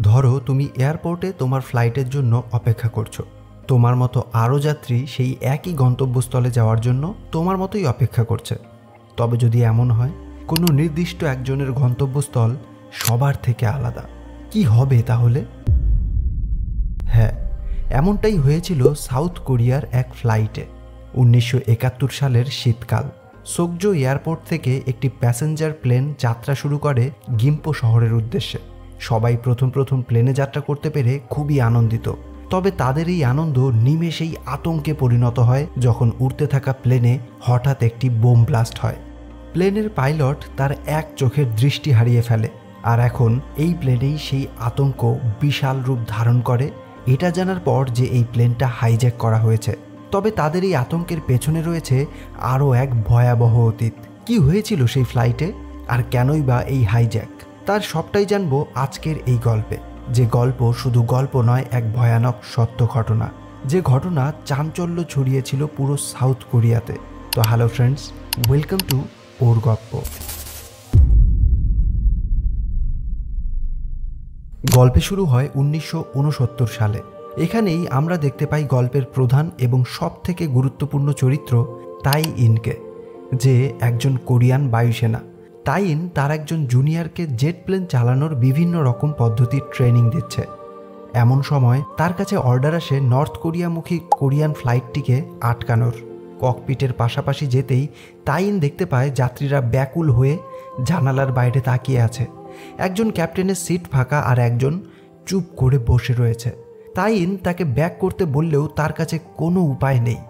ধরো তুমি এয়ারপোর্টে তোমার ফ্লাইটের জন্য অপেক্ষা করছ। তোমার মতো আরও যাত্রী সেই একই গন্তব্যস্থলে যাওয়ার জন্য তোমার মতোই অপেক্ষা করছে। তবে যদি এমন হয়, কোনো নির্দিষ্ট একজনের গন্তব্যস্থল সবার থেকে আলাদা। কি হবে তাহলে? হ্যাঁ এমনটাই হয়েছিল সাউথ কোরিয়ার এক ফ্লাইটে। উনিশশো একাত্তর সালের শীতকাল। সোকজো এয়ারপোর্ট থেকে একটি প্যাসেঞ্জার প্লেন যাত্রা শুরু করে গিম্পো শহরের উদ্দেশ্যে। সবাই প্রথম প্রথম প্লেনে যাত্রা করতে পেরে খুবই আনন্দিত। তবে তাদের এই আনন্দ নিমেষেই আতঙ্কে পরিণত হয় যখন উড়তে থাকা প্লেনে হঠাৎ একটি বোম ব্লাস্ট হয়। প্লেনের পাইলট তার এক চোখের দৃষ্টি হারিয়ে ফেলে আর এখন এই প্লেনেই সেই আতঙ্ক বিশাল রূপ ধারণ করে। এটা জানার পর যে এই প্লেনটা হাইজ্যাক করা হয়েছে। তবে তাদের এই আতঙ্কের পেছনে রয়েছে আরও এক ভয়াবহ অতীত। কি হয়েছিল সেই ফ্লাইটে আর কেনই বা এই হাইজ্যাক তার সবটাই জানব আজকের এই গল্পে। যে গল্প শুধু গল্প নয়, এক ভয়ানক সত্য ঘটনা। যে ঘটনা চাঞ্চল্য ছড়িয়েছিল পুরো সাউথ কোরিয়াতে। তো hello friends, welcome to our গপ্প। গল্পে শুরু হয় উনিশশো উনসত্তর সালে। এখানেই আমরা দেখতে পাই গল্পের প্রধান এবং সব থেকে গুরুত্বপূর্ণ চরিত্র তাই ইনকে, যে একজন কোরিয়ান বায়ুসেনা। তাইন তার একজন জুনিয়রকে জেট প্লেন চালানোর বিভিন্ন রকম পদ্ধতির ট্রেনিং দিচ্ছে। এমন সময় তার কাছে অর্ডার আসে নর্থ কোরিয়ামুখী কোরিয়ান ফ্লাইটটিকে আটকানোর। ককপিটের পাশাপাশি যেতেই তাইন দেখতে পায় যাত্রীরা ব্যাকুল হয়ে জানালার বাইরে তাকিয়ে আছে। একজন ক্যাপ্টেনের সিট ফাঁকা আর একজন চুপ করে বসে রয়েছে। তাইন তাকে ব্যাক করতে বললেও তার কাছে কোনো উপায় নেই,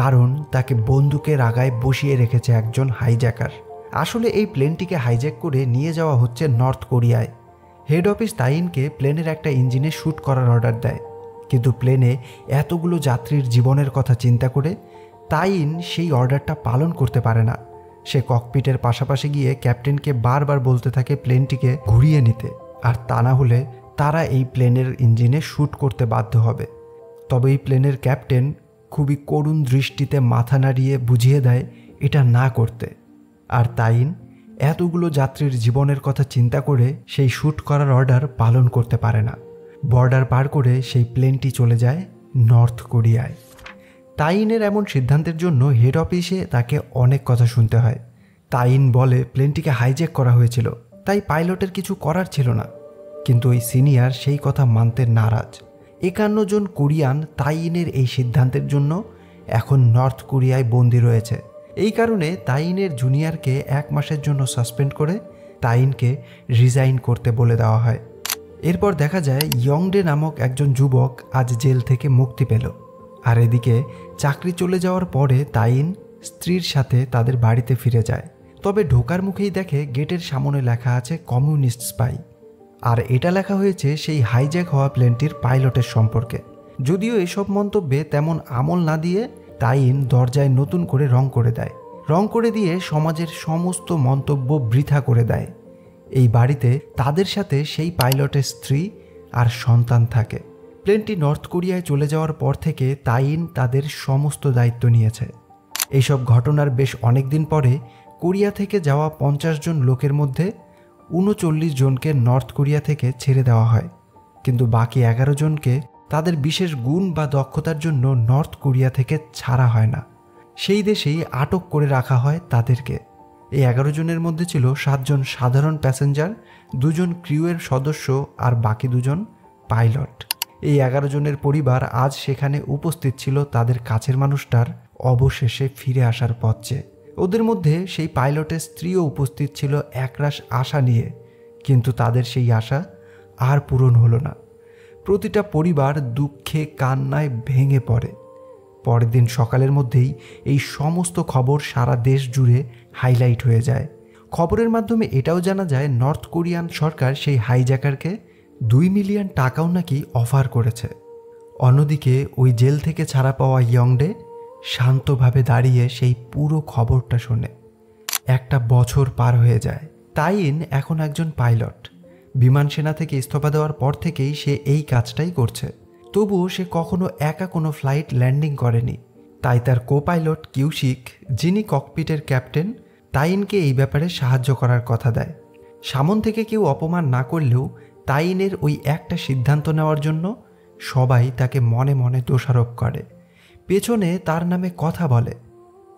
কারণ তাকে বন্দুকের আগায় বসিয়ে রেখেছে একজন হাইজ্যাকার। আসলে এই প্লেনটিকে হাইজ্যাক করে নিয়ে যাওয়া হচ্ছে নর্থ কোরিয়ায়। হেড অফিস তাইনকে প্লেনের একটা ইঞ্জিনে শ্যুট করার অর্ডার দেয়। কিন্তু প্লেনে এতগুলো যাত্রীর জীবনের কথা চিন্তা করে, তাইন সেই অর্ডারটা পালন করতে পারে না। সে ককপিটের পাশাপাশি গিয়ে ক্যাপ্টেনকে বারবার বলতে থাকে প্লেনটিকে ঘুরিয়ে নিতে। আর তা না হলে তারা এই প্লেনের ইঞ্জিনে শ্যুট করতে বাধ্য হবে। তবে এই প্লেনের ক্যাপ্টেন খুবই করুণ দৃষ্টিতে মাথা নাড়িয়ে বুঝিয়ে দেয়, এটা না করতে। আর তাইন এতগুলো যাত্রীর জীবনের কথা চিন্তা করে সেই শ্যুট করার অর্ডার পালন করতে পারে না। বর্ডার পার করে সেই প্লেনটি চলে যায় নর্থ কোরিয়ায়। তাইনের এমন সিদ্ধান্তের জন্য হেড অফিসে তাকে অনেক কথা শুনতে হয়। তাইন বলে, প্লেনটিকে হাইজ্যাক করা হয়েছিল, তাই পাইলটের কিছু করার ছিল না। কিন্তু ওই সিনিয়র সেই কথা মানতে নারাজ। একান্ন জন কোরিয়ান তাইনের এই সিদ্ধান্তের জন্য এখন নর্থ কোরিয়ায় বন্দি রয়েছে। এই কারণে তাইনের জুনিয়রকে এক মাসের জন্য সাসপেন্ড করে তাইনকে রিজাইন করতে বলে দেওয়া হয়। এরপর দেখা যায় ইয়ংডে নামক একজন যুবক আজ জেল থেকে মুক্তি পেল। আর এদিকে চাকরি চলে যাওয়ার পরে তাইন স্ত্রীর সাথে তাদের বাড়িতে ফিরে যায়। তবে ঢোকার মুখেই দেখে গেটের সামনে লেখা আছে কমিউনিস্ট স্পাই আর এটা লেখা হয়েছে সেই হাইজ্যাক হওয়া প্লেনটির পাইলটের সম্পর্কে। যদিও এসব মন্তব্যে তেমন আমল না দিয়ে তাইন দরজায় নতুন করে রং করে দেয়। রং করে দিয়ে সমাজের সমস্ত মন্তব্য বৃথা করে দেয়। এই বাড়িতে তাদের সাথে সেই পাইলটের স্ত্রী আর সন্তান থাকে। প্লেনটি নর্থ কোরিয়ায় চলে যাওয়ার পর থেকে তাইন তাদের সমস্ত দায়িত্ব নিয়েছে। এইসব ঘটনার বেশ অনেক দিন পরে কোরিয়া থেকে যাওয়া পঞ্চাশ জন লোকের মধ্যে উনচল্লিশ জনকে নর্থ কোরিয়া থেকে ছেড়ে দেওয়া হয়। কিন্তু বাকি এগারো জনকে তাদের বিশেষ গুণ বা দক্ষতার জন্য নর্থ কোরিয়া থেকে ছাড়া হয় না। সেই দেশেই আটক করে রাখা হয় তাদেরকে। এই এগারো জনের মধ্যে ছিল সাতজন সাধারণ প্যাসেঞ্জার, দুজন ক্রিউয়ের সদস্য আর বাকি দুজন পাইলট। এই এগারো জনের পরিবার আজ সেখানে উপস্থিত ছিল তাদের কাছের মানুষটার অবশেষে ফিরে আসার পথে। ওদের মধ্যে সেই পাইলটের স্ত্রীও উপস্থিত ছিল একরাশ আশা নিয়ে। কিন্তু তাদের সেই আশা আর পূরণ হলো না। প্রতিটা পরিবার দুঃখে, কান্নায় ভেঙে পড়ে। পরের দিন সকালের মধ্যেই এই সমস্ত খবর সারা দেশ জুড়ে হাইলাইট হয়ে যায়। খবরের মাধ্যমে এটাও জানা যায়, নর্থ কোরিয়ান সরকার সেই হাইজ্যাকারকে দুই মিলিয়ন টাকাও নাকি অফার করেছে। অন্যদিকে ওই জেল থেকে ছাড়া পাওয়া ইয়ংডে শান্তভাবে দাঁড়িয়ে সেই পুরো খবরটা শোনে। একটা বছর পার হয়ে যায়। তাইন এখন একজন পাইলট। বিমান সেনা থেকে ইস্তফা দেওয়ার পর থেকেই সে এই কাজটাই করছে। তবুও সে কখনো একা কোনো ফ্লাইট ল্যান্ডিং করেনি। তাই তার কো পাইলট কিউশিক, যিনি ককপিটের ক্যাপ্টেন, তাইনকে এই ব্যাপারে সাহায্য করার কথা দেয়। সামন থেকে কেউ অপমান না করলেও তাইনের ওই একটা সিদ্ধান্ত নেওয়ার জন্য সবাই তাকে মনে মনে দোষারোপ করে। পেছনে তার নামে কথা বলে।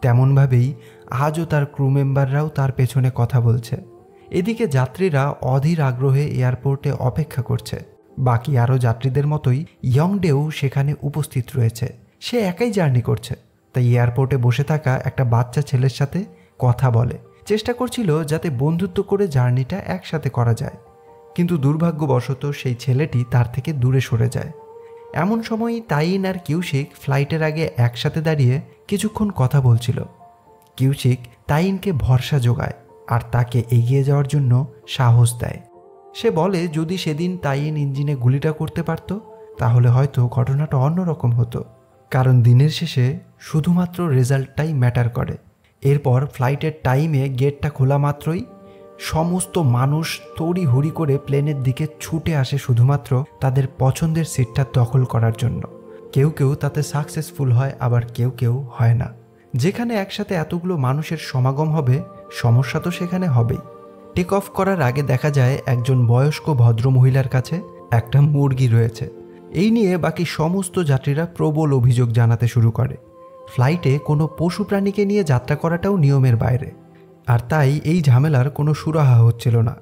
তেমনভাবেই আজও তার ক্রু মেম্বাররাও তার পেছনে কথা বলছে। এদিকে যাত্রীরা অধীর আগ্রহে এয়ারপোর্টে অপেক্ষা করছে। বাকি আরও যাত্রীদের মতোই ইয়ংডেও সেখানে উপস্থিত রয়েছে। সে একাই জার্নি করছে। তাই এয়ারপোর্টে বসে থাকা একটা বাচ্চা ছেলের সাথে কথা বলে। চেষ্টা করছিল যাতে বন্ধুত্ব করে জার্নিটা একসাথে করা যায়। কিন্তু দুর্ভাগ্যবশত সেই ছেলেটি তার থেকে দূরে সরে যায়। এমন সময় তাইন আর কিউশিক ফ্লাইটের আগে একসাথে দাঁড়িয়ে কিছুক্ষণ কথা বলছিল। কিউশিক তাইনকে ভরসা যোগায়। আর তাকে এগিয়ে যাওয়ার জন্য সাহস দেয়। সে বলে, যদি সেদিন তাইন ইঞ্জিনে গুলিটা করতে পারত, তাহলে হয়তো ঘটনাটা অন্যরকম হতো। কারণ দিনের শেষে শুধুমাত্র রেজাল্টটাই ম্যাটার করে। এরপর ফ্লাইটের টাইমে গেটটা খোলা মাত্রই সমস্ত মানুষ তড়ি হুড়ি করে প্লেনের দিকে ছুটে আসে শুধুমাত্র তাদের পছন্দের সিটটা দখল করার জন্য। কেউ কেউ তাতে সাকসেসফুল হয়, আবার কেউ কেউ হয় না। যেখানে একসাথে এতগুলো মানুষের সমাগম হবে সমস্যা তো সেখানে হবেই। টেক অফ করার আগে দেখা যায় একজন বয়স্ক ভদ্র মহিলার কাছে একটা মুরগি রয়েছে। এই নিয়ে বাকি সমস্ত যাত্রীরা প্রবল অভিযোগ জানাতে শুরু করে। ফ্লাইটে কোনো পশু প্রাণীকে নিয়ে যাত্রা করাটাও নিয়মের বাইরে। আর তাই এই ঝামেলার কোনো সুরাহা হচ্ছিল না।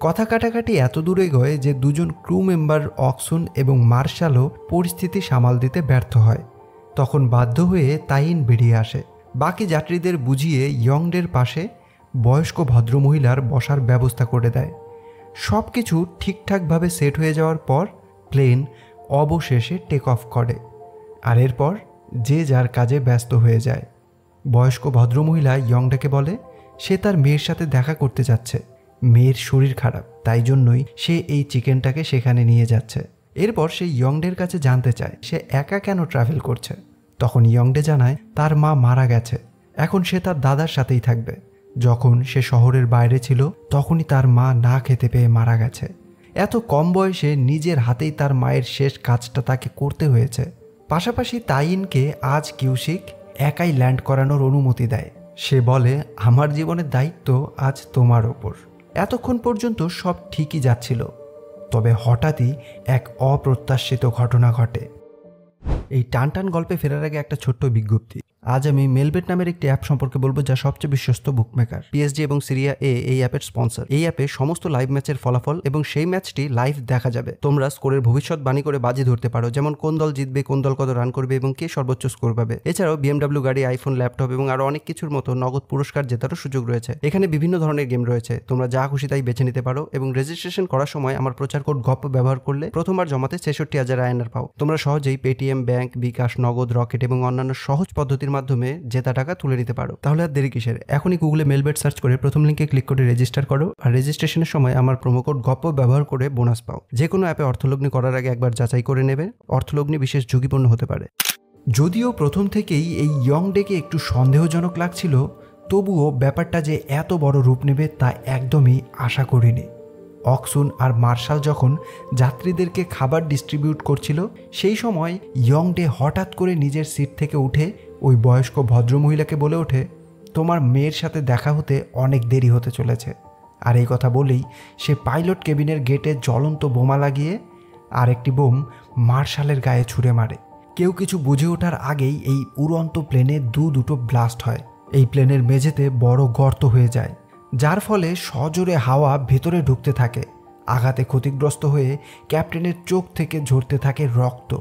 কথা কাটাকাটি এত দূরে গয়ে যে দুজন ক্রু মেম্বার অক্সুন এবং মার্শালও পরিস্থিতি সামাল দিতে ব্যর্থ হয়। তখন বাধ্য হয়ে তাইন বেরিয়ে আসে। বাকি যাত্রীদের বুঝিয়ে ইয়ংডের পাশে বয়স্ক ভদ্রমহিলার বসার ব্যবস্থা করে দেয়। সব কিছু ঠিকঠাকভাবে সেট হয়ে যাওয়ার পর প্লেন অবশেষে টেক অফ করে। আর এরপর যে যার কাজে ব্যস্ত হয়ে যায়। বয়স্ক ভদ্রমহিলা ইয়ংডাকে বলে, সে তার মেয়ের সাথে দেখা করতে যাচ্ছে। মেয়ের শরীর খারাপ, তাই জন্যই সে এই চিকেনটাকে সেখানে নিয়ে যাচ্ছে। এরপর সে ইয়ংডের কাছে জানতে চায়, সে একা কেন ট্রাভেল করছে? তখন ইয়ংডে জানায়, তার মা মারা গেছে। এখন সে তার দাদার সাথেই থাকবে। যখন সে শহরের বাইরে ছিল, তখনই তার মা না খেতে পেয়ে মারা গেছে। এত কম বয়সে নিজের হাতেই তার মায়ের শেষ কাজটা তাকে করতে হয়েছে। পাশাপাশি তাইনকে আজ কিউশিক একাই ল্যান্ড করানোর অনুমতি দেয়। সে বলে, আমার জীবনের দায়িত্ব আজ তোমার ওপর। এতক্ষণ পর্যন্ত সব ঠিকই যাচ্ছিল, তবে হঠাৎই এক অপ্রত্যাশিত ঘটনা ঘটে। এই টানটান গল্পে ফেরার আগে একটা ছোট্ট বিজ্ঞপ্তি। আজ আমি মেলবেট নামের একটি অ্যাপ সম্পর্কে বলব যা সবচেয়ে বিশ্বস্ত বুকমেকার পিএসজি এবং সিরিয়া এ এই অ্যাপের স্পন্সর এই অ্যাপে সমস্ত লাইভ ম্যাচের ফলাফল এবং সেই ম্যাচটি লাইভ দেখা যাবে। তোমরা স্কোরের ভবিষ্যৎবাণী করে বাজি ধরতে পারো, যেমন কোন দল জিতবে, কোন দল কত রান করবে এবং কে সর্বোচ্চ স্কোর পাবে। এছাড়াও বিএমডাব্লিউ গাড়ি আইফোন ল্যাপটপ এবং আরও অনেক কিছুর মতো নগদ পুরস্কার জেতারও সুযোগ রয়েছে। এখানে বিভিন্ন ধরনের গেম রয়েছে। তোমরা যা খুশি তাই বেছে নিতে পারো এবং রেজিস্ট্রেশন করার সময় আমার প্রচার কোড গপ্প ব্যবহার করলে প্রথমবার জমাতে ছেষট্টি হাজার আয়নার পাও। তোমরা সহজেই পেটিএম ব্যাংক বিকাশ নগদ রকেট এবং অন্যান্য সহজ পদ্ধতির মাধ্যমে জেতা টাকা তুলে নিতে পারো। তাহলে আর দেরি কিসের? এখনই গুগলে মেলবেট সার্চ করে প্রথম লিঙ্কে ক্লিক করে রেজিস্টার করো আর রেজিস্ট্রেশনের সময় আমার প্রোমোকোড গপ্প ব্যবহার করে বোনাস পাও। যে কোনো অ্যাপে অর্থলগ্নি করার আগে একবার যাচাই করে নেবে। অর্থলগ্নি বিশেষ ঝুঁকিপূর্ণ হতে পারে। যদিও প্রথম থেকেই এই ইয়ং ডেকে একটু সন্দেহজনক লাগছিল, তবুও ব্যাপারটা যে এত বড় রূপ নেবে তা একদমই আশা করিনি। অক্সুন আর মার্শাল যখন যাত্রীদেরকে খাবার ডিস্ট্রিবিউট করছিল, সেই সময় ইয়ং ডে হঠাৎ করে নিজের সিট থেকে উঠে ওই বয়স্ক ভদ্রমহিলাকে বলে ওঠে, তোমার মেয়ের সাথে দেখা হতে অনেক দেরি হতে চলেছে। আর এই কথা বলেই সে পাইলট কেবিনের গেটে জ্বলন্ত বোমা লাগিয়ে আর একটি বোম মার্শালের গায়ে ছুঁড়ে মারে। কেউ কিছু বুঝে ওঠার আগেই এই উড়ন্ত প্লেনে দু দুটো ব্লাস্ট হয়। এই প্লেনের মেঝেতে বড় গর্ত হয়ে যায়। যার ফলে সজোরে হাওয়া ভেতরে ঢুকতে থাকে। আঘাতে ক্ষতিগ্রস্ত হয়ে ক্যাপ্টেনের চোখ থেকে ঝরতে থাকে রক্ত।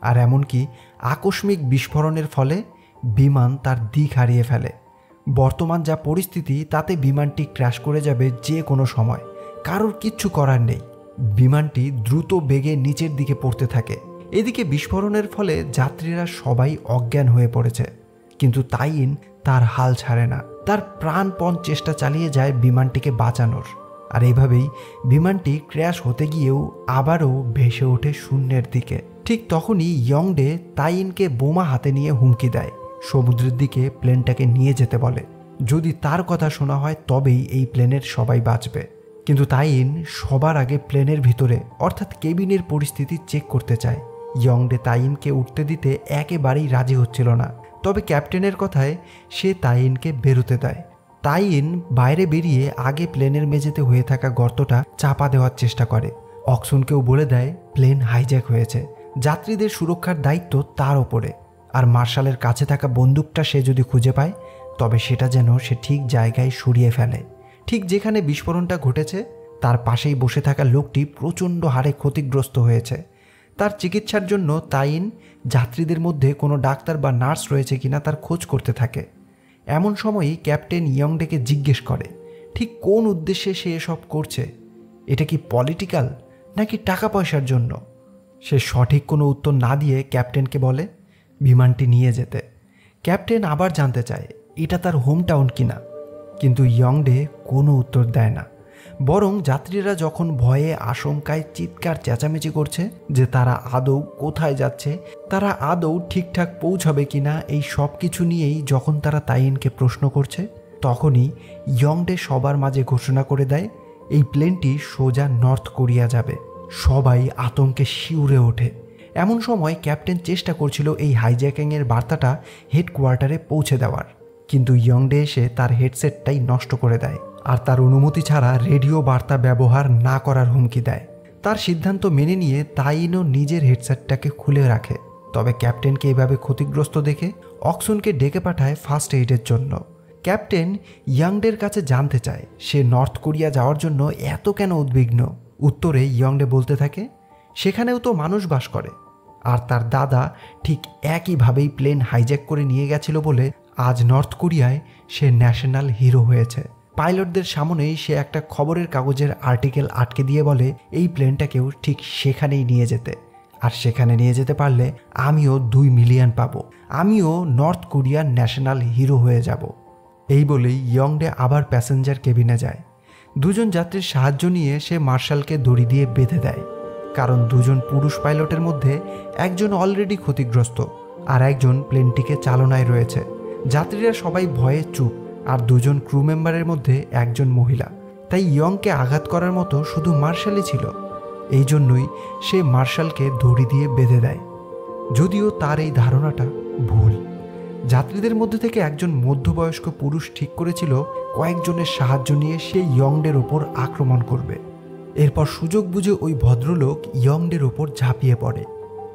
আর এমনকি আকস্মিক বিস্ফোরণের ফলে বিমান তার দিক হারিয়ে ফেলে। বর্তমান যা পরিস্থিতি, তাতে বিমানটি ক্র্যাশ করে যাবে যে কোনো সময়। কারোর কিচ্ছু করার নেই। বিমানটি দ্রুত বেগে নিচের দিকে পড়তে থাকে। এদিকে বিস্ফোরণের ফলে যাত্রীরা সবাই অজ্ঞান হয়ে পড়েছে। কিন্তু তাইন তার হাল ছাড়ে না। তার প্রাণপণ চেষ্টা চালিয়ে যায় বিমানটিকে বাঁচানোর। আর এইভাবেই বিমানটি ক্র্যাশ হতে গিয়েও আবারও ভেসে ওঠে শূন্যের দিকে। ঠিক তখনই ইয়ংডে তাইনকে বোমা হাতে নিয়ে হুমকি দেয়। সমুদ্রের দিকে প্লেনটাকে নিয়ে যেতে বলে। যদি তার কথা শোনা হয়, তবেই এই প্লেনের সবাই বাঁচবে। কিন্তু তাইন সবার আগে প্লেনের ভিতরে, অর্থাৎ কেবিনের পরিস্থিতি চেক করতে চায়। ইয়ংডে তাইনকে উঠতে দিতে একেবারেই রাজি হচ্ছিল না। তবে ক্যাপ্টেনের কথায় সে তাইনকে বেরোতে দেয়। তাইন বাইরে বেরিয়ে আগে প্লেনের মেঝেতে হয়ে থাকা গর্তটা চাপা দেওয়ার চেষ্টা করে। অক্সনকেও বলে দেয়, প্লেন হাইজ্যাক হয়েছে। যাত্রীদের সুরক্ষার দায়িত্ব তার ওপরে। আর মার্শালের কাছে থাকা বন্দুকটা সে যদি খুঁজে পায়, তবে সেটা যেন সে ঠিক জায়গায় সরিয়ে ফেলে। ঠিক যেখানে বিস্ফোরণটা ঘটেছে, তার পাশেই বসে থাকা লোকটি প্রচণ্ড হারে ক্ষতিগ্রস্ত হয়েছে। তার চিকিৎসার জন্য তাইন যাত্রীদের মধ্যে কোনো ডাক্তার বা নার্স রয়েছে কিনা তার খোঁজ করতে থাকে। এমন সময়ই ক্যাপ্টেন ইয়ংডেকে জিজ্ঞেস করে, ঠিক কোন উদ্দেশ্যে সে এসব করছে? এটা কি পলিটিক্যাল নাকি টাকা পয়সার জন্য? সে সঠিক কোনো উত্তর না দিয়ে ক্যাপ্টেনকে বলে, বিমানটি নিয়ে যেতে। ক্যাপ্টেন আবার জানতে চায়, এটা তার হোম টাউন কিনা? কিন্তু ইয়ংডে কোনো উত্তর দেয় না। বরং যাত্রীরা যখন ভয়ে, আশঙ্কায়, চিৎকার, চেঁচামেচি করছে যে তারা আদৌ কোথায় যাচ্ছে, তারা আদৌ ঠিকঠাক পৌঁছাবে কিনা, এই সব কিছু নিয়েই যখন তারা তাইনকে প্রশ্ন করছে, তখনই ইয়ংডে সবার মাঝে ঘোষণা করে দেয়, এই প্লেনটি সোজা নর্থ কোরিয়া যাবে। সবাই আতঙ্কে শিউরে ওঠে। এমন সময় ক্যাপ্টেন চেষ্টা করছিল এই হাইজ্যাকিংয়ের বার্তাটা হেডকোয়ার্টারে পৌঁছে দেওয়ার। কিন্তু ইয়ংডে এসে তার হেডসেটটাই নষ্ট করে দেয়। আর তার অনুমতি ছাড়া রেডিও বার্তা ব্যবহার না করার হুমকি দেয়। তার সিদ্ধান্ত মেনে নিয়ে তাইনও নিজের হেডসেটটাকে খুলে রাখে। তবে ক্যাপ্টেনকে এভাবে ক্ষতিগ্রস্ত দেখে অক্সনকে ডেকে পাঠায় ফার্স্ট এইডের জন্য। ক্যাপ্টেন ইয়াংডের কাছে জানতে চায়, সে নর্থ কোরিয়া যাওয়ার জন্য এত কেন উদ্বিগ্ন? উত্তরে ইয়ংডে বলতে থাকে, সেখানেও তো মানুষ বাস করে। আর তার দাদা ঠিক একইভাবেই প্লেন হাইজ্যাক করে নিয়ে গেছিল বলে আজ নর্থ কোরিয়ায় সে ন্যাশনাল হিরো হয়েছে। পাইলটদের সামনেই সে একটা খবরের কাগজের আর্টিকেল আটকে দিয়ে বলে, এই প্লেনটাকেও ঠিক সেখানেই নিয়ে যেতে। আর সেখানে নিয়ে যেতে পারলে আমিও দুই মিলিয়ন পাবো। আমিও নর্থ কোরিয়ার ন্যাশনাল হিরো হয়ে যাব। এই বলেই ইয়ংডে আবার প্যাসেঞ্জার কেবিনে যায়। দুজন যাত্রীর সাহায্য নিয়ে সে মার্শালকে দড়ি দিয়ে বেঁধে দেয়। কারণ দুজন পুরুষ পাইলটের মধ্যে একজন অলরেডি ক্ষতিগ্রস্ত আর একজন প্লেনটিকে চালনায় রয়েছে। যাত্রীরা সবাই ভয়ে চুপ। আর দুজন ক্রু মেম্বারের মধ্যে একজন মহিলা। তাই ইয়ংকে আঘাত করার মতো শুধু মার্শালই ছিল। এই জন্যই সে মার্শালকে দড়ি দিয়ে বেঁধে দেয়। যদিও তার এই ধারণাটা ভুল। যাত্রীদের মধ্যে থেকে একজন মধ্যবয়স্ক পুরুষ ঠিক করেছিল কয়েকজনের সাহায্য নিয়ে সে ইয়ংডের ওপর আক্রমণ করবে। এরপর সুযোগ বুঝে ওই ভদ্রলোক ইয়ংডের ওপর ঝাঁপিয়ে পড়ে।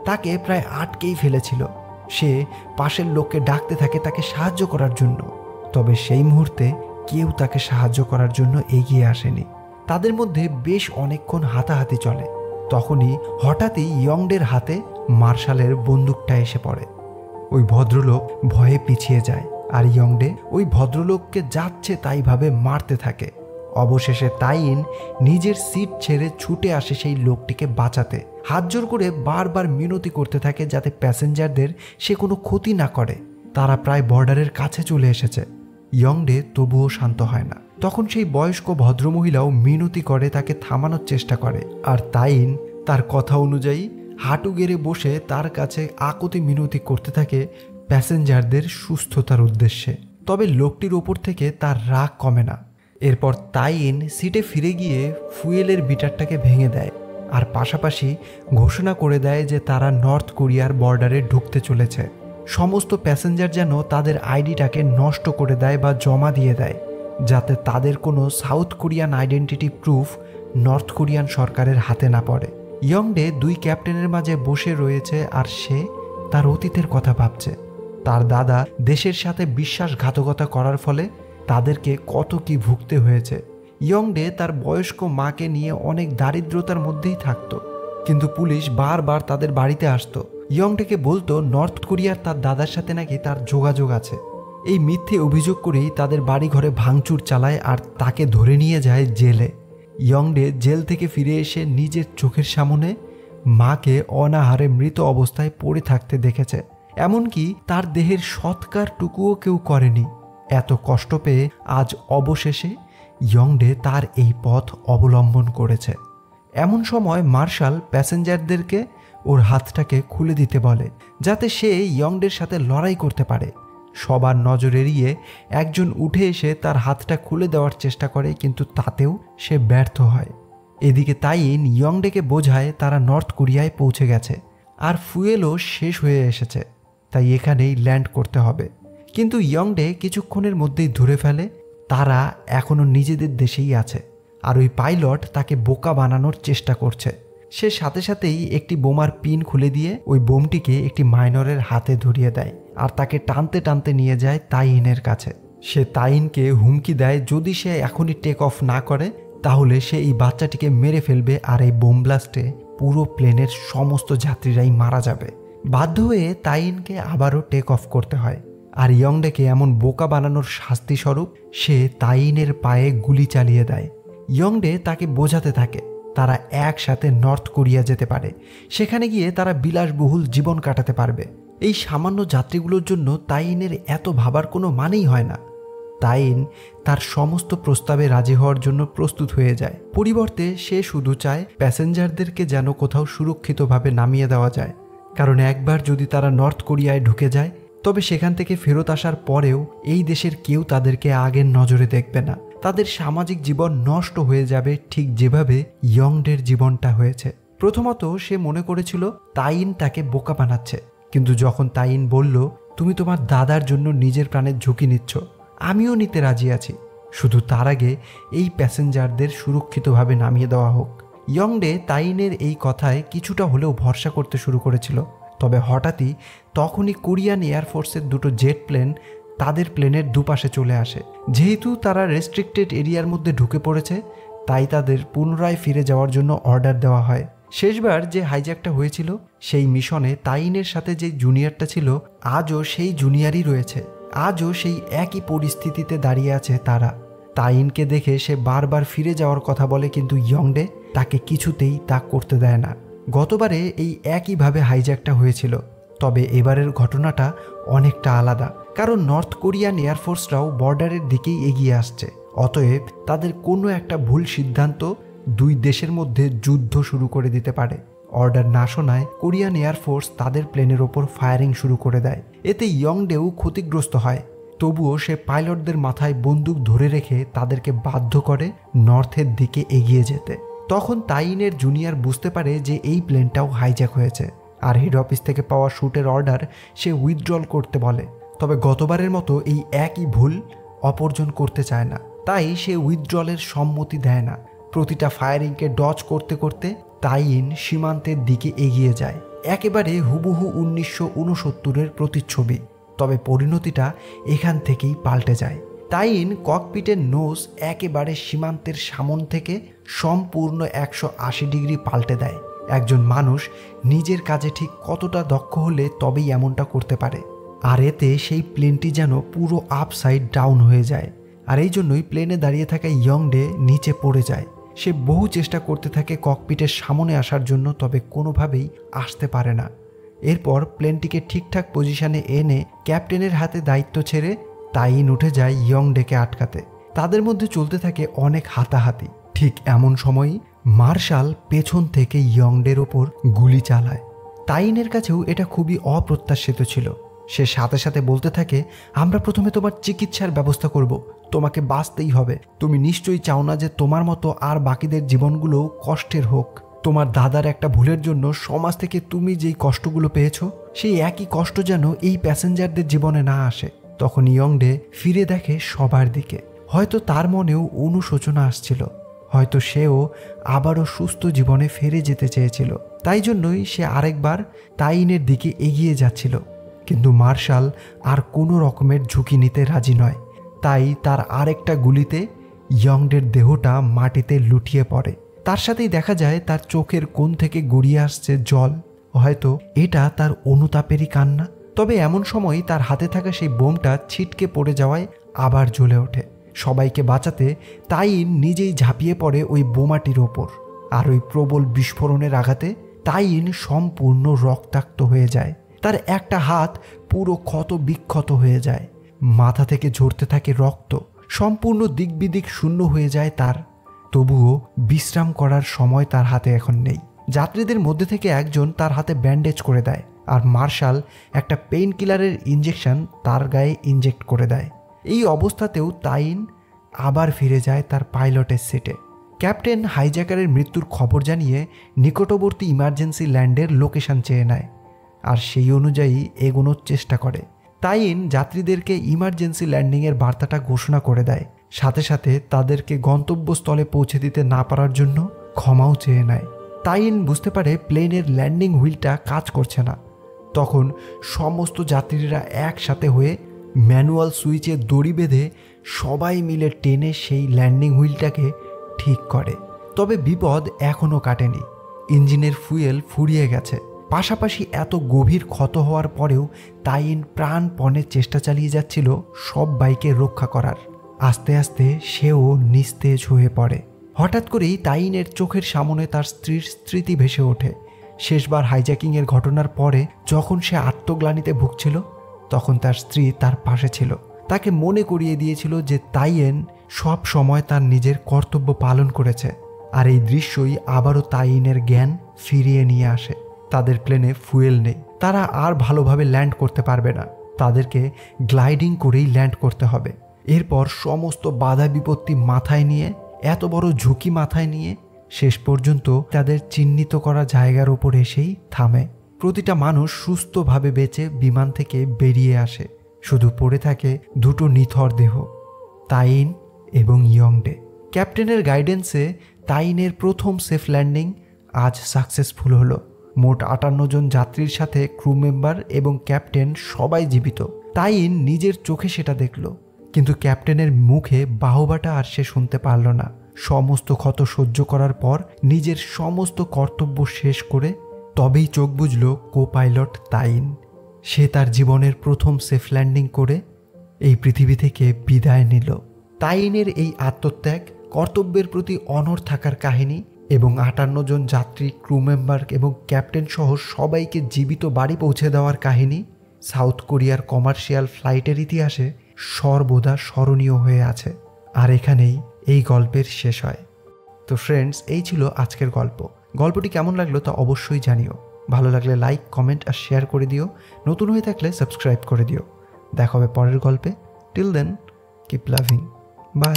তাকে প্রায় আটকেই ফেলেছিল। সে পাশের লোককে ডাকতে থাকে তাকে সাহায্য করার জন্য। তবে সেই মুহূর্তে কেউ তাকে সাহায্য করার জন্য এগিয়ে আসেনি। তাদের মধ্যে বেশ অনেকক্ষণ হাতাহাতি চলে। তখনই হঠাৎই ইয়ংডের হাতে মার্শালের বন্দুকটা এসে পড়ে। ওই ভদ্রলোক ভয়ে পিছিয়ে যায় আর ইয়ংডে ওই ভদ্রলোককে যাচ্ছে তাইভাবে মারতে থাকে। অবশেষে তাইন নিজের সিট ছেড়ে ছুটে আসে সেই লোকটিকে বাঁচাতে। হাত জোর করে বারবার মিনতি করতে থাকে যাতে প্যাসেঞ্জারদের সে কোনো ক্ষতি না করে। তারা প্রায় বর্ডারের কাছে চলে এসেছে। ইয়ংডে তবুও শান্ত হয় না। তখন সেই বয়স্ক ভদ্রমহিলাও মিনতি করে তাকে থামানোর চেষ্টা করে। আর তাইন তার কথা অনুযায়ী হাঁটু গেড়ে বসে তার কাছে আকতি মিনতি করতে থাকে প্যাসেঞ্জারদের সুস্থতার উদ্দেশ্যে। তবে লোকটির ওপর থেকে তার রাগ কমে না। এরপর তাইন সিটে ফিরে গিয়ে ফুয়েলের বিটারটাকে ভেঙে দেয় আর পাশাপাশি ঘোষণা করে দেয় যে তারা নর্থ কোরিয়ার বর্ডারে ঢুকতে চলেছে। সমস্ত প্যাসেঞ্জার যেন তাদের আইডিটাকে নষ্ট করে দেয় বা জমা দিয়ে দেয়, যাতে তাদের কোনো South Korean identity proof North Korean সরকারের হাতে না পড়ে। ইয়ংডে দুই ক্যাপ্টেনের মাঝে বসে রয়েছে আর সে তার অতীতের কথা ভাবছে। তার দাদা দেশের সাথে বিশ্বাসঘাতকতা করার ফলে তাদেরকে কত কি ভুগতে হয়েছে। ইয়ংডে তার বয়স্ক মাকে নিয়ে অনেক দারিদ্রতার মধ্যেই থাকতো, কিন্তু পুলিশ বারবার তাদের বাড়িতে আসতো। ইয়ংডেকে বলতো, নর্থ কোরিয়ার তার দাদার সাথে নাকি তার যোগাযোগ আছে। এই মিথ্যে অভিযোগ করেই তাদের বাড়ি ঘরে ভাঙচুর চালায় আর তাকে ধরে নিয়ে যায় জেলে। ইয়ংডে জেল থেকে ফিরে এসে নিজের চোখের সামনে মাকে অনাহারে মৃত অবস্থায় পড়ে থাকতে দেখেছে। এমনকি তার দেহের সৎকার টুকুও কেউ করেনি। এত কষ্ট পেয়ে আজ অবশেষে ইয়ংডে তার এই পথ অবলম্বন করেছে। এমন সময় মার্শাল প্যাসেঞ্জারদেরকে ওর হাতটাকে খুলে দিতে বলে, যাতে সে ইয়ংডের সাথে লড়াই করতে পারে। সবার নজর এড়িয়ে একজন উঠে এসে তার হাতটা খুলে দেওয়ার চেষ্টা করে, কিন্তু তাতেও সে ব্যর্থ হয়। এদিকে তাইন ইয়ংডেকে বোঝায় তারা নর্থ কোরিয়ায় পৌঁছে গেছে, আর ফুয়েলও শেষ হয়ে এসেছে। তাই এখানেই ল্যান্ড করতে হবে। কিন্তু ইয়ংডে কিছুক্ষণের মধ্যেই ধরে ফেলে, তারা এখনও নিজেদের দেশেই আছে, আর ওই পাইলট তাকে বোকা বানানোর চেষ্টা করছে। সে সাথে সাথেই একটি বোমার পিন খুলে দিয়ে ওই বোমটিকে একটি মাইনরের হাতে ধরিয়ে দেয় আর তাকে টানতে টানতে নিয়ে যায় তাইনের কাছে। সে তাইনকে হুমকি দেয়, যদি সে এখনই টেক অফ না করে, তাহলে সে এই বাচ্চাটিকে মেরে ফেলবে আর এই বোম ব্লাস্টে পুরো প্লেনের সমস্ত যাত্রীরাই মারা যাবে। বাধ্য হয়ে তাইনকে আবারও টেক অফ করতে হয়। আর ইয়ংডেকে এমন বোকা বানানোর শাস্তি স্বরূপ সে তাইনের পায়ে গুলি চালিয়ে দেয়। ইয়ংডে তাকে বোঝাতে থাকে তারা একসাথে নর্থ কোরিয়া যেতে পারে। সেখানে গিয়ে তারা বিলাসবহুল জীবন কাটাতে পারবে। এই সামান্য যাত্রীগুলোর জন্য তাইনের এত ভাবার কোনো মানেই হয় না। তাইন তার সমস্ত প্রস্তাবে রাজি হওয়ার জন্য প্রস্তুত হয়ে যায়। পরিবর্তে সে শুধু চায় প্যাসেঞ্জারদেরকে যেন কোথাও সুরক্ষিতভাবে নামিয়ে দেওয়া যায়। কারণ একবার যদি তারা নর্থ কোরিয়ায় ঢুকে যায়, তবে সেখান থেকে ফেরত আসার পরেও এই দেশের কেউ তাদেরকে আগের নজরে দেখবে না। তাদের সামাজিক জীবন নষ্ট হয়ে যাবে ঠিক যেভাবে ইয়ংডের জীবনটা হয়েছে। প্রথমত সে মনে করেছিল তাইন তাকে বোকা বানাচ্ছে। কিন্তু যখন তাইন বলল, তুমি তোমার দাদার জন্য নিজের প্রাণের ঝুঁকি নিচ্ছ, আমিও নিতে রাজি আছি। শুধু তার আগে এই প্যাসেঞ্জারদের সুরক্ষিতভাবে নামিয়ে দেওয়া হোক। ইয়ংডে তাইনের এই কথায় কিছুটা হলেও ভরসা করতে শুরু করেছিল। তবে হঠাৎই তখনই কোরিয়ান এয়ারফোর্সের দুটো জেট প্লেন তাদের প্লেনের দুপাশে চলে আসে। যেহেতু তারা রেস্ট্রিক্টেড এরিয়ার মধ্যে ঢুকে পড়েছে, তাই তাদের পুনরায় ফিরে যাওয়ার জন্য অর্ডার দেওয়া হয়। শেষবার যে হাইজ্যাকটা হয়েছিল, সেই মিশনে তাইনের সাথে যে জুনিয়রটা ছিল, আজও সেই জুনিয়রই রয়েছে। আজও সেই একই পরিস্থিতিতে দাঁড়িয়ে আছে তারা। তাইনকে দেখে সে বারবার ফিরে যাওয়ার কথা বলে কিন্তু ইয়ংডে তাকে কিছুতেই তা করতে দেয় না। গতবারে এই একইভাবে হাইজ্যাকটা হয়েছিল, তবে এবারের ঘটনাটা অনেকটা আলাদা। কারণ নর্থ কোরিয়ান এয়ারফোর্সরাও বর্ডারের দিকেই এগিয়ে আসছে। অতএব তাদের কোনো একটা ভুল সিদ্ধান্ত দুই দেশের মধ্যে যুদ্ধ শুরু করে দিতে পারে। অর্ডার না শোনায় কোরিয়ান এয়ারফোর্স তাদের প্লেনের ওপর ফায়ারিং শুরু করে দেয়। এতে ইয়ংডেও ক্ষতিগ্রস্ত হয়। তবুও সে পাইলটদের মাথায় বন্দুক ধরে রেখে তাদেরকে বাধ্য করে নর্থের দিকে এগিয়ে যেতে। তখন তাইনের জুনিয়র বুঝতে পারে যে এই প্লেনটাও হাইজ্যাক হয়েছে। আর হেড অফিস থেকে পাওয়া শ্যুটের অর্ডার সে উইথড্রল করতে বলে। তবে গতবারের মতো এই একই ভুল অপরজন করতে চায় না। তাই সে উইথড্রলের সম্মতি দেয় না। প্রতিটা ফায়ারিংকে ডচ করতে করতে তাইন সীমান্তের দিকে এগিয়ে যায়। একেবারে হুবহু উনিশশো উনসত্তরের প্রতিচ্ছবি। তবে পরিণতিটা এখান থেকেই পাল্টে যায়। তাইন ককপিটের নোজ একেবারে সীমান্তের সামন থেকে সম্পূর্ণ একশো আশি ডিগ্রি পাল্টে দেয়। একজন মানুষ নিজের কাজে ঠিক কতটা দক্ষ হলে তবেই এমনটা করতে পারে। আর এতে সেই প্লেনটি যেন পুরো আপসাইড ডাউন হয়ে যায়। আর এই জন্যই প্লেনে দাঁড়িয়ে থাকা ইয়ংডে নিচে পড়ে যায়। সে বহু চেষ্টা করতে থাকে ককপিটের সামনে আসার জন্য, তবে কোনোভাবেই আসতে পারে না। এরপর প্লেনটিকে ঠিকঠাক পজিশনে এনে ক্যাপ্টেনের হাতে দায়িত্ব ছেড়ে তাইন উঠে যায় ইয়ংডেকে আটকাতে। তাদের মধ্যে চলতে থাকে অনেক হাতাহাতি। ঠিক এমন সময়ই মার্শাল পেছন থেকে ইয়ংডের ওপর গুলি চালায়। তাইনের কাছেও এটা খুবই অপ্রত্যাশিত ছিল। সে সাথে সাথে বলতে থাকে, আমরা প্রথমে তোমার চিকিৎসার ব্যবস্থা করব, তোমাকে বাঁচতেই হবে। তুমি নিশ্চয়ই চাও না যে তোমার মতো আর বাকিদের জীবনগুলো কষ্টের হোক। তোমার দাদার একটা ভুলের জন্য সমাজ থেকে তুমি যেই কষ্টগুলো পেয়েছ, সেই একই কষ্ট যেন এই প্যাসেঞ্জারদের জীবনে না আসে। তখন ইয়ংডে ফিরে দেখে সবার দিকে। হয়তো তার মনেও অনুশোচনা আসছিল। হয়তো সেও আবারও সুস্থ জীবনে ফিরে যেতে চেয়েছিল। তাই জন্যই সে আরেকবার তাইনের দিকে এগিয়ে যাচ্ছিল। কিন্তু মার্শাল আর কোনো রকমের ঝুঁকি নিতে রাজি নয়। তাই তার আরেকটা গুলিতে ইয়ংডের দেহটা মাটিতে লুটিয়ে পড়ে। তার সাথেই দেখা যায় তার চোখের কোণ থেকে গড়িয়ে আসছে জল। হয়তো এটা তার অনুতাপেরই কান্না। তবে এমন সময় তার হাতে থাকা সেই বোমটা ছিটকে পড়ে যাওয়ায় আবার জ্বলে ওঠে। সবাইকে বাঁচাতে তাইন নিজেই ঝাঁপিয়ে পড়ে ওই বোমাটির ওপর। আর ওই প্রবল বিস্ফোরণের আঘাতে তাইন সম্পূর্ণ রক্তাক্ত হয়ে যায়। তার একটা হাত পুরো ক্ষত বিক্ষত হয়ে যায়। মাথা থেকে ঝরতে থাকে রক্ত। সম্পূর্ণ দিক বিদিক শূন্য হয়ে যায় তার। তবুও বিশ্রাম করার সময় তার হাতে এখন নেই। যাত্রীদের মধ্যে থেকে একজন তার হাতে ব্যান্ডেজ করে দেয় আর মার্শাল একটা পেইন কিলারের ইঞ্জেকশন তার গায়ে ইনজেক্ট করে দেয়। এই অবস্থাতেও তাইন আবার ফিরে যায় তার পাইলটের সিটে। ক্যাপ্টেন হাইজ্যাকারের মৃত্যুর খবর জানিয়ে নিকটবর্তী ইমার্জেন্সি ল্যান্ডের লোকেশন চেয়ে নেয়। আর সেই অনুযায়ী এগোনোর চেষ্টা করে। তাইন যাত্রীদেরকে ইমার্জেন্সি ল্যান্ডিংয়ের বার্তাটা ঘোষণা করে দেয়। সাথে সাথে তাদেরকে গন্তব্যস্থলে পৌঁছে দিতে না পারার জন্য ক্ষমাও চেয়ে নেয়। তাইন বুঝতে পারে প্লেনের ল্যান্ডিং হুইলটা কাজ করছে না। তখন সমস্ত যাত্রীরা একসাথে হয়ে ম্যানুয়াল সুইচে দড়ি বেঁধে সবাই মিলে টেনে সেই ল্যান্ডিং হুইলটাকে ঠিক করে। তবে বিপদ এখনও কাটেনি। ইঞ্জিনের ফুয়েল ফুরিয়ে গেছে। পাশাপাশি এত গভীর ক্ষত হওয়ার পরেও তাইন প্রাণপণে চেষ্টা চালিয়ে যাচ্ছিল সব বাইকে রক্ষা করার। আস্তে আস্তে সেও নিস্তেজ হয়ে পড়ে। হঠাৎ করেই তাইনের চোখের সামনে তার স্ত্রীর স্মৃতি ভেসে ওঠে। শেষবার হাইজ্যাকিংয়ের ঘটনার পরে যখন সে আত্মগ্লানিতে ভুগছিল, তখন তার স্ত্রী তার পাশে ছিল। তাকে মনে করিয়ে দিয়েছিল যে তাইয়েন সব সময় তার নিজের কর্তব্য পালন করেছে। আর এই দৃশ্যই আবারও তাইনের জ্ঞান ফিরিয়ে নিয়ে আসে। তাদের প্লেনে ফুয়েল নেই। তারা আর ভালোভাবে ল্যান্ড করতে পারবে না। তাদেরকে গ্লাইডিং করেই ল্যান্ড করতে হবে। এরপর সমস্ত বাধা বিপত্তি মাথায় নিয়ে, এত বড় ঝুঁকি মাথায় নিয়ে শেষ পর্যন্ত তাদের চিহ্নিত করা জায়গার ওপর এসেই থামে। প্রতিটা মানুষ সুস্থভাবে বেঁচে বিমান থেকে বেরিয়ে আসে। শুধু পড়ে থাকে দুটো নিথর দেহ, তাইন এবং ইয়ংডে। ক্যাপ্টেনের গাইডেন্সে তাইনের প্রথম সেফ ল্যান্ডিং আজ সাকসেসফুল হলো। মোট আটান্ন জন যাত্রীর সাথে ক্রু মেম্বার এবং ক্যাপ্টেন সবাই জীবিত। তাইন নিজের চোখে সেটা দেখল। কিন্তু ক্যাপ্টেনের মুখে বাহবাটা আর সে শুনতে পারল না। সমস্ত ক্ষত সহ্য করার পর নিজের সমস্ত কর্তব্য শেষ করে তবেই চোখ বুঝল কো পাইলট তাইন। সে তার জীবনের প্রথম সেফ ল্যান্ডিং করে এই পৃথিবী থেকে বিদায় নিল। তাইনের এই আত্মত্যাগ, কর্তব্যের প্রতি অনর থাকার কাহিনী এবং আটান্ন জন যাত্রী ক্রু মেম্বার এবং ক্যাপ্টেন সহ সবাইকে জীবিত বাড়ি পৌঁছে দেওয়ার কাহিনী সাউথ কোরিয়ার কমার্শিয়াল ফ্লাইটের ইতিহাসে সর্বদা স্মরণীয় হয়ে আছে। আর এখানেই এই গল্পের শেষ হয়। তো ফ্রেন্ডস এই ছিল আজকের গল্প। গল্পটি কেমন লাগল তা অবশ্যই জানিও। ভালো লাগলে লাইক কমেন্ট আর শেয়ার করে দিও। নতুন হয়ে থাকলে সাবস্ক্রাইব করে দিও। দেখা হবে পরের গল্পে। Till then keep loving bye